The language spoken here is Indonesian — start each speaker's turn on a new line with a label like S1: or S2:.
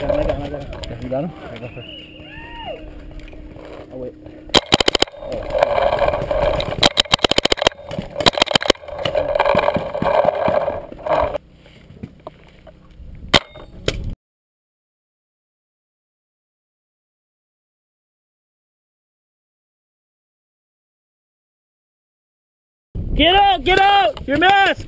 S1: Megang, megang, megang. Oh, wait. Get out! Get out! Your mask!